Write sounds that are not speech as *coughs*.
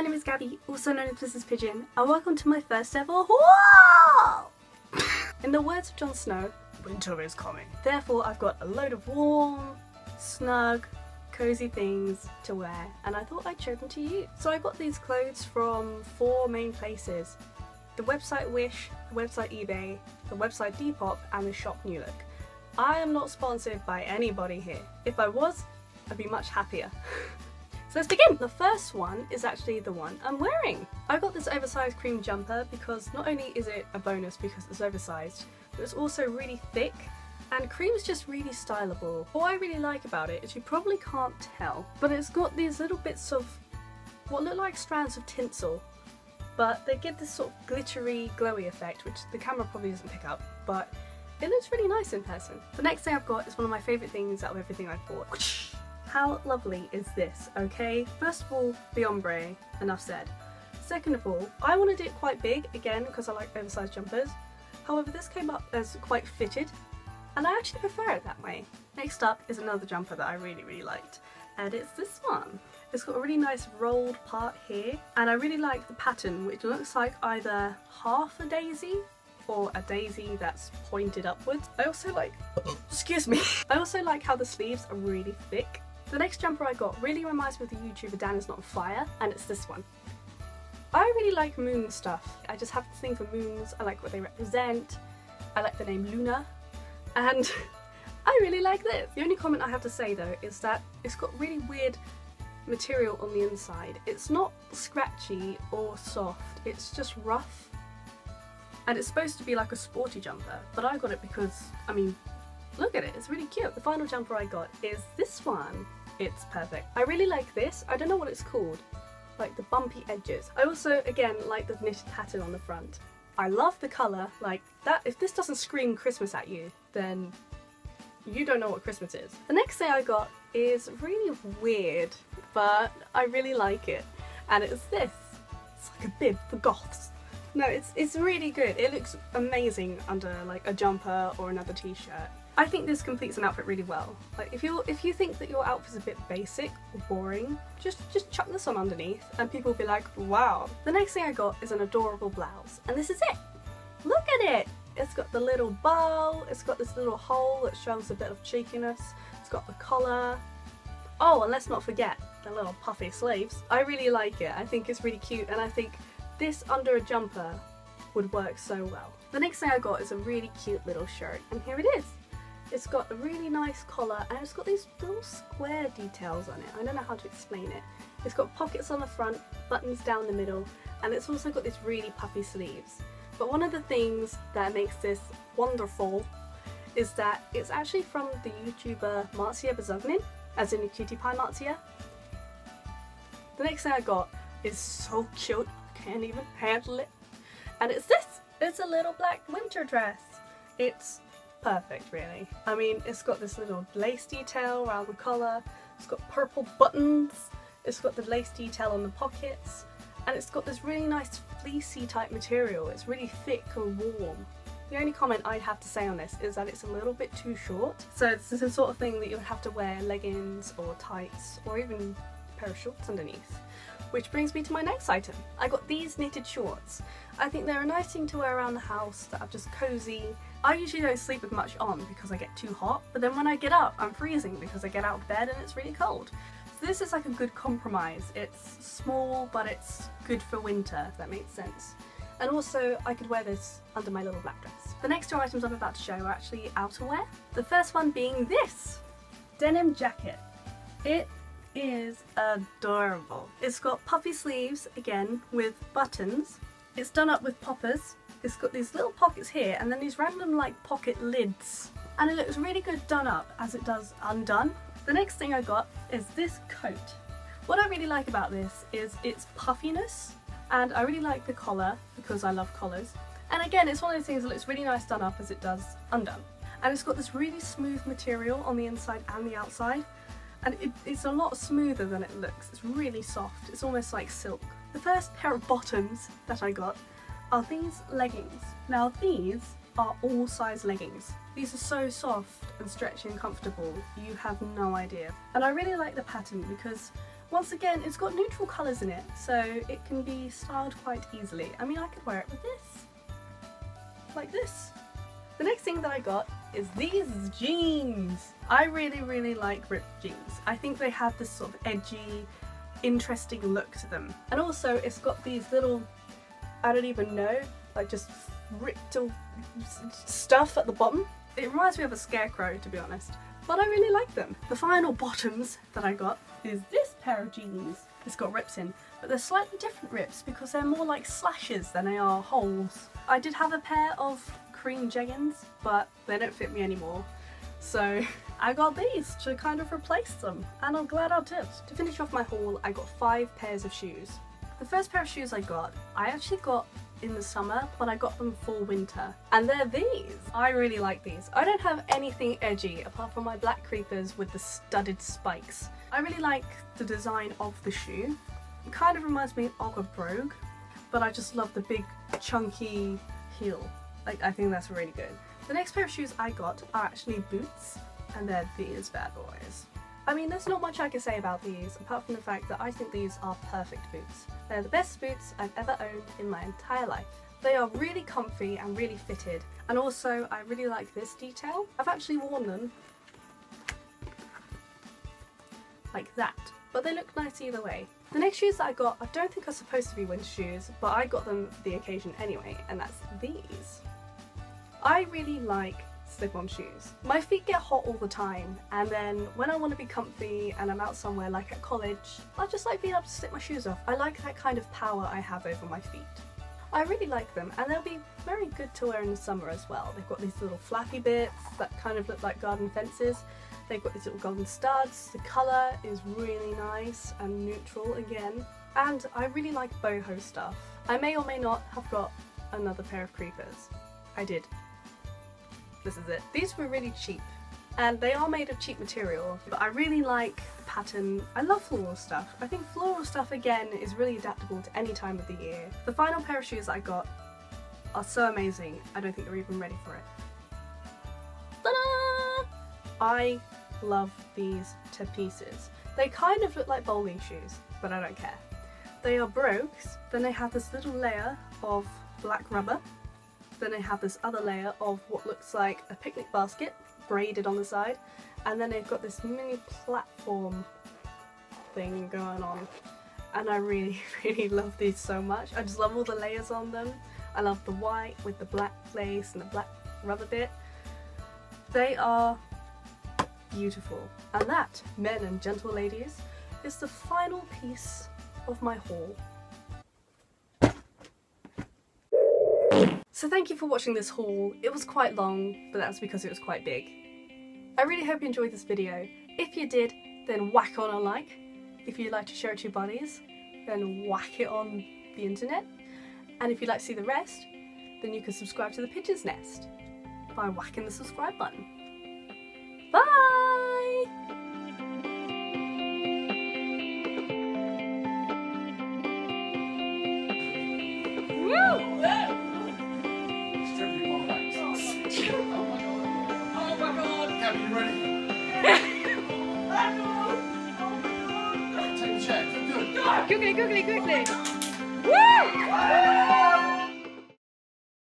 my name is Gabi, also known as Mrs. Pigeon, and welcome to my first ever haul! In the words of Jon Snow, winter is coming. Therefore, I've got a load of warm, snug, cozy things to wear, and I thought I'd show them to you. So I got these clothes from four main places. The website Wish, the website eBay, the website Depop, and the shop New Look. I am not sponsored by anybody here. If I was, I'd be much happier. *laughs* So let's begin! The first one is actually the one I'm wearing. I got this oversized cream jumper because not only is it a bonus because it's oversized, but it's also really thick and cream is just really stylable. What I really like about it is you probably can't tell, but it's got these little bits of what look like strands of tinsel, but they give this sort of glittery, glowy effect, which the camera probably doesn't pick up, but it looks really nice in person. The next thing I've got is one of my favourite things out of everything I've bought. *laughs* How lovely is this, okay? First of all, the ombre, enough said. Second of all, I wanted it quite big, again, because I like oversized jumpers. However, this came up as quite fitted, and I actually prefer it that way. Next up is another jumper that I really, really liked, and it's this one. It's got a really nice rolled part here, and I really like the pattern, which looks like either half a daisy or a daisy that's pointed upwards. I also like, *coughs* excuse me, *laughs* I also like how the sleeves are really thick the next jumper I got really reminds me of the YouTuber Dan is not fire, and it's this one. I really like moon stuff. I just have this thing for moons, I like what they represent, I like the name Luna, and *laughs* I really like this. The only comment I have to say though is that it's got really weird material on the inside. It's not scratchy or soft, it's just rough. And it's supposed to be like a sporty jumper, but I got it because, I mean, look at it, it's really cute. The final jumper I got is this one it's perfect. I really like this. I don't know what it's called. Like the bumpy edges. I also, again, like the knitted pattern on the front. I love the colour. Like that, if this doesn't scream Christmas at you, then you don't know what Christmas is. The next thing I got is really weird, but I really like it. And it's this. It's like a bib for goths. No, it's, it's really good. It looks amazing under like a jumper or another t-shirt. I think this completes an outfit really well. Like if you if you think that your outfit's a bit basic or boring, just just chuck this on underneath and people will be like, wow. The next thing I got is an adorable blouse and this is it. Look at it! It's got the little bow, it's got this little hole that shows a bit of cheekiness, it's got the collar. Oh, and let's not forget the little puffy sleeves. I really like it, I think it's really cute and I think this under a jumper would work so well. The next thing I got is a really cute little shirt and here it is. It's got a really nice collar and it's got these little square details on it. I don't know how to explain it. It's got pockets on the front, buttons down the middle, and it's also got these really puffy sleeves. But one of the things that makes this wonderful is that it's actually from the YouTuber Marzia Bisognin, as in Cutie Pie Marzia. The next thing I got is so cute, I can't even handle it. And it's this! It's a little black winter dress. It's perfect really. I mean it's got this little lace detail around the collar, it's got purple buttons, it's got the lace detail on the pockets, and it's got this really nice fleecy type material. It's really thick and warm. The only comment I'd have to say on this is that it's a little bit too short. So it's the sort of thing that you would have to wear leggings or tights or even a pair of shorts underneath. Which brings me to my next item. I got these knitted shorts. I think they're a nice thing to wear around the house that are just cozy. I usually don't sleep with much on because I get too hot, but then when I get up I'm freezing because I get out of bed and it's really cold. So this is like a good compromise. It's small but it's good for winter if that makes sense. And also I could wear this under my little black dress. The next two items I'm about to show are actually outerwear. The first one being this denim jacket. It is adorable. It's got puffy sleeves, again, with buttons. It's done up with poppers. It's got these little pockets here and then these random like pocket lids. And it looks really good done up as it does undone. The next thing I got is this coat. What I really like about this is its puffiness and I really like the collar because I love collars. And again, it's one of those things that looks really nice done up as it does undone. And it's got this really smooth material on the inside and the outside and it, it's a lot smoother than it looks. It's really soft. It's almost like silk. The first pair of bottoms that I got are these leggings. Now these are all size leggings. These are so soft and stretchy and comfortable, you have no idea. And I really like the pattern because Once again, it's got neutral colours in it, so it can be styled quite easily. I mean, I could wear it with this. Like this. The next thing that I got is these jeans. I really, really like ripped jeans. I think they have this sort of edgy, interesting look to them. And also, it's got these little, I don't even know, like just ripped stuff at the bottom. It reminds me of a scarecrow, to be honest but I really like them. The final bottoms that I got is this pair of jeans. It's got rips in, but they're slightly different rips because they're more like slashes than they are holes. I did have a pair of cream jeggings, but they don't fit me anymore. So *laughs* I got these to kind of replace them, and I'm glad I did. To finish off my haul, I got five pairs of shoes. The first pair of shoes I got, I actually got in the summer, but I got them for winter. And they're these. I really like these. I don't have anything edgy apart from my black creepers with the studded spikes. I really like the design of the shoe. It kind of reminds me of a brogue, but I just love the big chunky heel. Like, I think that's really good. The next pair of shoes I got are actually boots, and they're these bad boys. I mean, there's not much I can say about these, apart from the fact that I think these are perfect boots. They're the best boots I've ever owned in my entire life. They are really comfy and really fitted, and also I really like this detail. I've actually worn them like that, but they look nice either way. The next shoes that I got, I don't think are supposed to be winter shoes, but I got them for the occasion anyway, and that's these. I really like slip-on shoes. My feet get hot all the time and then when I want to be comfy and I'm out somewhere like at college, I just like being able to slip my shoes off. I like that kind of power I have over my feet. I really like them and they'll be very good to wear in the summer as well. They've got these little flappy bits that kind of look like garden fences. They've got these little golden studs. The colour is really nice and neutral again. And I really like boho stuff. I may or may not have got another pair of creepers. I did this is it. These were really cheap and they are made of cheap material but I really like the pattern. I love floral stuff. I think floral stuff again is really adaptable to any time of the year. The final pair of shoes I got are so amazing I don't think they're even ready for it. I love these to pieces. They kind of look like bowling shoes but I don't care. They are brogues, then they have this little layer of black rubber then they have this other layer of what looks like a picnic basket braided on the side and then they've got this mini platform thing going on and I really *laughs* really love these so much. I just love all the layers on them. I love the white with the black lace and the black rubber bit. They are beautiful. And that, men and gentle ladies, is the final piece of my haul. So thank you for watching this haul. It was quite long, but that's because it was quite big. I really hope you enjoyed this video. If you did, then whack on a like. If you'd like to share it to your buddies, then whack it on the internet. And if you'd like to see the rest, then you can subscribe to the Pigeon's Nest by whacking the subscribe button. Bye! Woo! Gabi, you ready? *laughs* Take the check. Good. Quickly, quickly, quickly. Woo!